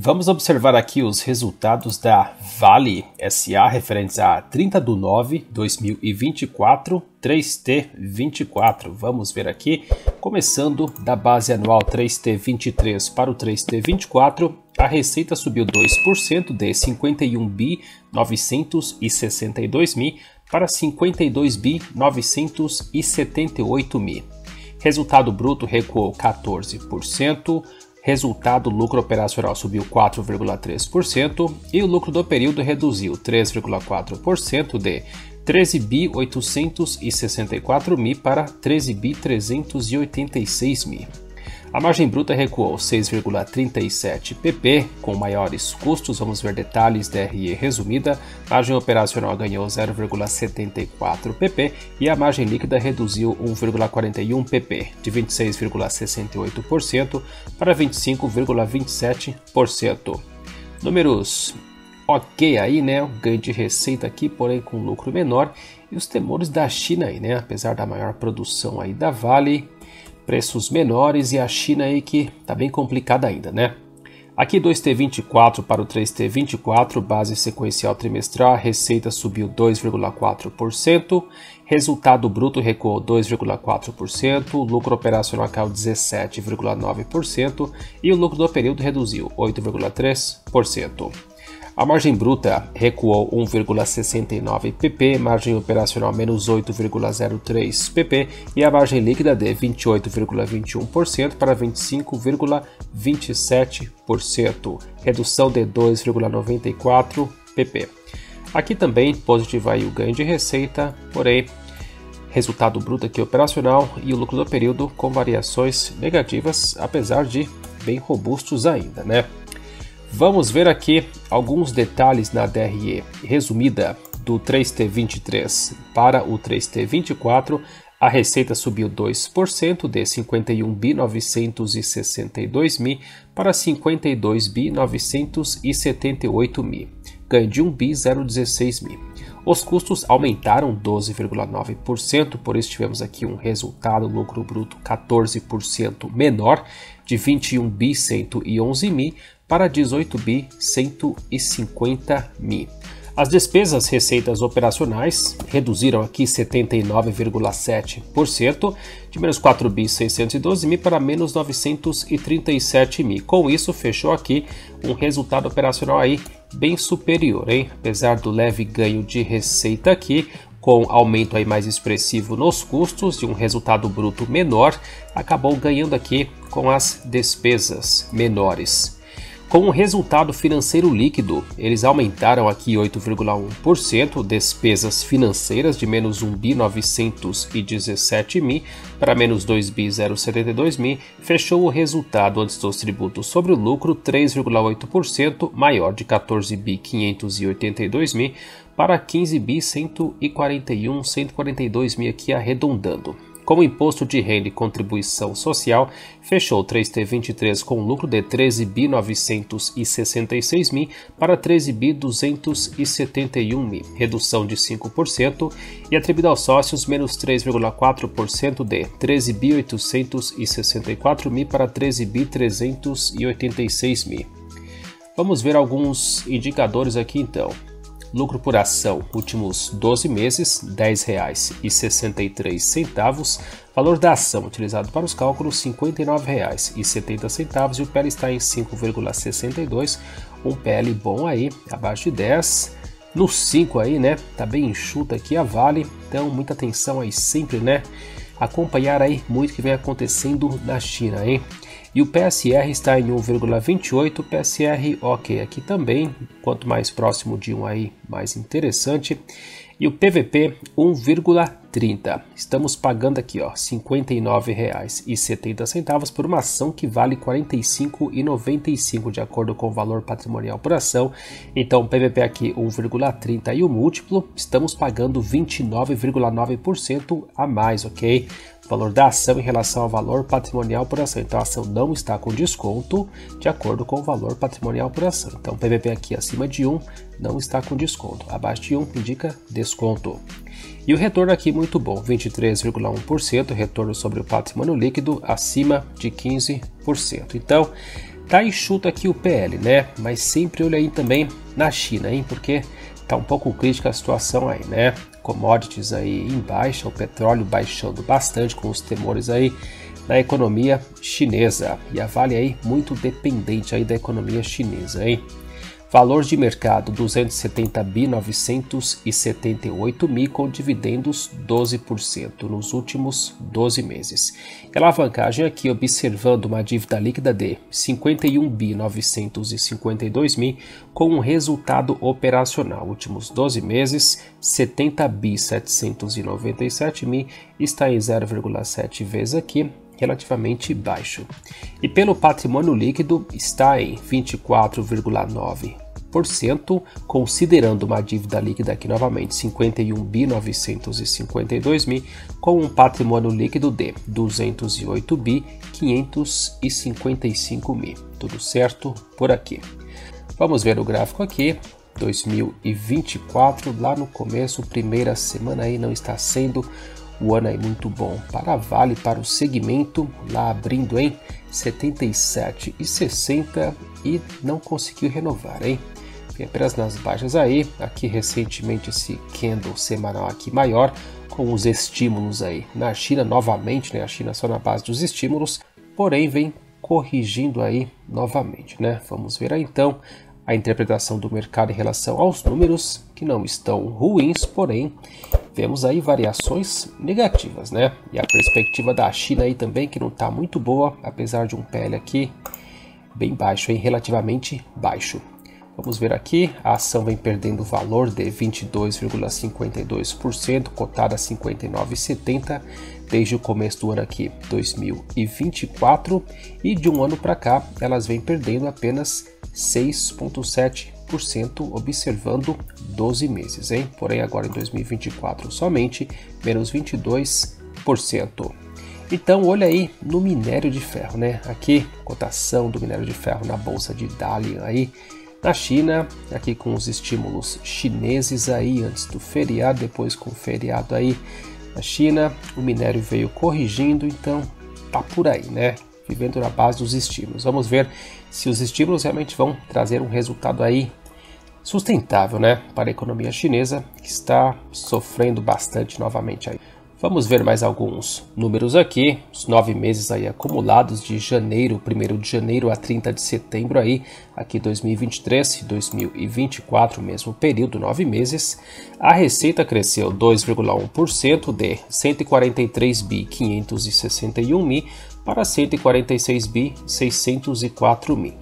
Vamos observar aqui os resultados da Vale SA referentes a 30 de 9 2024, 3T24. Vamos ver aqui, começando da base anual 3T23 para o 3T24, a receita subiu 2% de 51 bi 962 mil para 52 bi 978 mil. Resultado bruto recuou 14%, Resultado, lucro operacional subiu 4,3% e o lucro do período reduziu 3,4% de 13 bi 864 mil para 13 bi 386 mil. A margem bruta recuou 6,37 pp, com maiores custos. Vamos ver detalhes da RE resumida. Margem operacional ganhou 0,74 pp e a margem líquida reduziu 1,41 pp, de 26,68% para 25,27%. Números ok aí, né? Ganho de receita aqui, porém com lucro menor. E os temores da China aí, né? Apesar da maior produção aí da Vale, preços menores e a China aí que tá bem complicada ainda, né? Aqui 2T24 para o 3T24, base sequencial trimestral, a receita subiu 2,4%, resultado bruto recuou 2,4%, lucro operacional caiu 17,9% e o lucro do período reduziu 8,3%. A margem bruta recuou 1,69 pp, margem operacional menos 8,03 pp e a margem líquida de 28,21% para 25,27%, redução de 2,94 pp. Aqui também positivo aí o ganho de receita, porém resultado bruto aqui operacional e o lucro do período com variações negativas, apesar de bem robustos ainda, né? Vamos ver aqui alguns detalhes na DRE resumida do 3T23 para o 3T24. A receita subiu 2% de 51 bi 962 mil para 52 bi 978 mil, ganho de 1 bi 016 mil. Os custos aumentaram 12,9%, por isso tivemos aqui um resultado lucro bruto 14% menor, de 21 bi 111 mil para 18 bi 150 mil. As despesas receitas operacionais reduziram aqui 79,7%, de menos 4 bi 612 mil para menos 937 mil. Com isso, fechou aqui um resultado operacional aí bem superior, hein? Apesar do leve ganho de receita aqui, com aumento aí mais expressivo nos custos e um resultado bruto menor, acabou ganhando aqui com as despesas menores. Com o resultado financeiro líquido, eles aumentaram aqui 8,1%, despesas financeiras de menos 1 bi 917 mil para menos 2 bi 072 mil, fechou o resultado antes dos tributos sobre o lucro 3,8% maior de 14 bi 582 mil para 15 bi 141 142 mil aqui arredondando. Como imposto de renda e contribuição social, fechou 3T23 com lucro de 13 bi 966 mil para 13 bi 271 mil, redução de 5%, e atribuído aos sócios menos 3,4% de 13 bi 864 mil para 13 bi 386 mil. Vamos ver alguns indicadores aqui então. Lucro por ação, últimos 12 meses, R$ 10,63. Valor da ação utilizado para os cálculos, R$ 59,70 e o PL está em 5,62. Um PL bom aí, abaixo de 10. No 5 aí, né? Tá bem enxuta aqui a Vale, então muita atenção aí sempre, né? Acompanhar aí muito que vem acontecendo na China, hein? E o PSR está em 1,28, PSR ok aqui também, quanto mais próximo de 1 aí, mais interessante. E o PVP 1,30. Estamos pagando aqui, ó, R$ 59,70 por uma ação que vale R$ 45,95 de acordo com o valor patrimonial por ação. Então, PVP aqui 1,30 e o múltiplo, estamos pagando 29,9% a mais, ok? valor da ação em relação ao valor patrimonial por ação. Então a ação não está com desconto de acordo com o valor patrimonial por ação. Então PVP aqui acima de 1 não está com desconto. Abaixo de 1 indica desconto. E o retorno aqui muito bom, 23,1%, retorno sobre o patrimônio líquido acima de 15%. Então, Tá enxuto aqui o PL, né? Mas sempre olha aí também na China, hein? Porque tá um pouco crítica a situação aí, né? Commodities aí em baixa, o petróleo baixando bastante com os temores aí na economia chinesa. E a Vale aí muito dependente aí da economia chinesa, hein? Valor de mercado 270 bi 978 mil com dividendos 12% nos últimos 12 meses. E alavancagem aqui observando uma dívida líquida de 51 bi 952 mil com um resultado operacional últimos 12 meses 70 bi 797 mil está em 0,7 vezes aqui relativamente baixo. E pelo patrimônio líquido está em 24,9%, considerando uma dívida líquida aqui novamente 51 bi 952 mil, com um patrimônio líquido de 208 bi 555 mil. Tudo certo por aqui. Vamos ver o gráfico aqui. 2024, lá no começo, primeira semana aí não está sendo o ano aí muito bom para a Vale, para o segmento, lá abrindo em 77 e 60 e não conseguiu renovar, hein? Vem apenas nas baixas aí, aqui recentemente esse candle semanal aqui maior, com os estímulos aí. Na China novamente, né? A China só na base dos estímulos, porém vem corrigindo aí novamente, né? Vamos ver aí então a interpretação do mercado em relação aos números, que não estão ruins, porém temos aí variações negativas, né? E a perspectiva da China aí também, que não está muito boa, apesar de um PL aqui bem baixo, hein? relativamente baixo. Vamos ver aqui, a ação vem perdendo valor de 22,52%, cotada a 59,70 desde o começo do ano aqui, 2024, e de um ano para cá elas vêm perdendo apenas 6,7%, observando 12 meses, hein? Porém, agora em 2024, somente menos 22%. Então, olha aí no minério de ferro, né? Aqui, cotação do minério de ferro na bolsa de Dalian aí na China, aqui com os estímulos chineses aí antes do feriado, depois com o feriado aí na China, o minério veio corrigindo, então tá por aí, né? Vivendo na base dos estímulos. Vamos ver se os estímulos realmente vão trazer um resultado aí sustentável, né, para a economia chinesa que está sofrendo bastante novamente aí. Vamos ver mais alguns números aqui, os nove meses aí acumulados de janeiro, 1 de janeiro a 30 de setembro aí, aqui 2023 e 2024, mesmo período, nove meses. A receita cresceu 2,1% de 143 bi 561 mil para 146 bi 604 mil.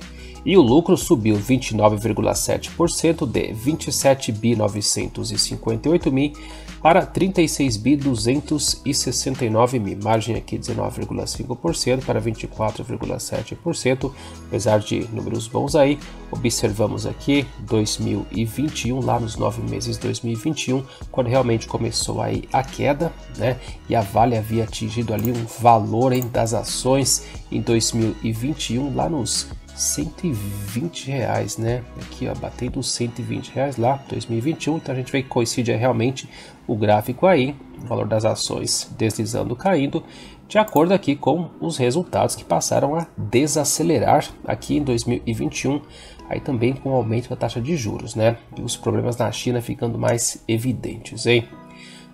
E o lucro subiu 29,7% de 27 bi 958 mil para 36 bi 269 mil. Margem aqui 19,5% para 24,7%. Apesar de números bons aí, observamos aqui 2021 lá nos nove meses de 2021, quando realmente começou aí a queda, né? E a Vale havia atingido ali um valor em das ações em 2021 lá nos 120 reais, né? Aqui, ó, batendo os 120 reais lá, 2021. Então a gente vê que coincide realmente o gráfico aí, o valor das ações deslizando, caindo, de acordo aqui com os resultados que passaram a desacelerar aqui em 2021, aí também com o aumento da taxa de juros, né? E os problemas na China ficando mais evidentes, hein?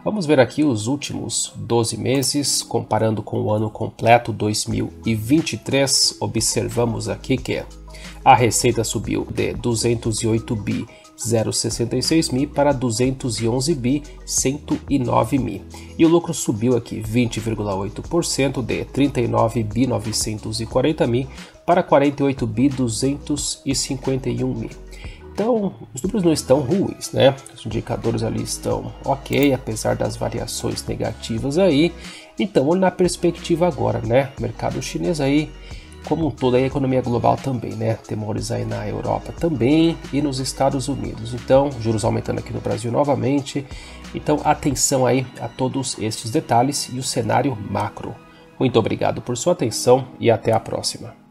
Vamos ver aqui os últimos 12 meses, comparando com o ano completo 2023. Observamos aqui que a receita subiu de 208 bi 066 mil para 211 bi 109 mil. E o lucro subiu aqui 20,8% de 39 bi 940 mil para 48 bi 251 mil. Então, os números não estão ruins, né? Os indicadores ali estão ok, apesar das variações negativas aí. Então, olha na perspectiva agora, né? Mercado chinês aí, como um todo, a economia global também, né? Temores aí na Europa também e nos Estados Unidos. Então, juros aumentando aqui no Brasil novamente. Então, atenção aí a todos estes detalhes e o cenário macro. Muito obrigado por sua atenção e até a próxima.